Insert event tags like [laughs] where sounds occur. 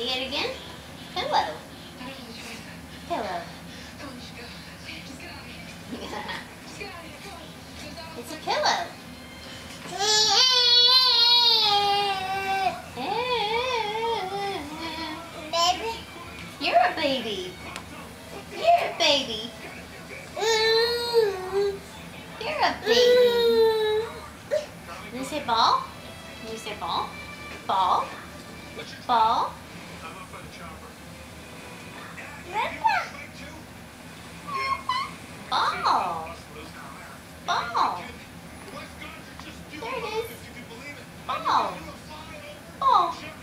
Say it again. Pillow. Pillow. [laughs] it's a pillow. Baby. You're a baby. You're a baby. You're a baby. Can you say ball? Can you say ball? Ball? Ball? Oh. Oh.